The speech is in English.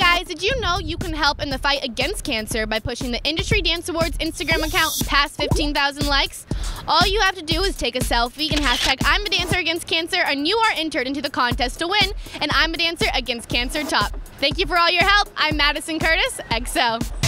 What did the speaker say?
Guys, did you know you can help in the fight against cancer by pushing the Industry Dance Awards Instagram account past 15,000 likes? All you have to do is take a selfie and hashtag I'm a dancer against cancer, and you are entered into the contest to win And I'm a dancer against cancer top. Thank you for all your help. I'm Madison Curtis, XO.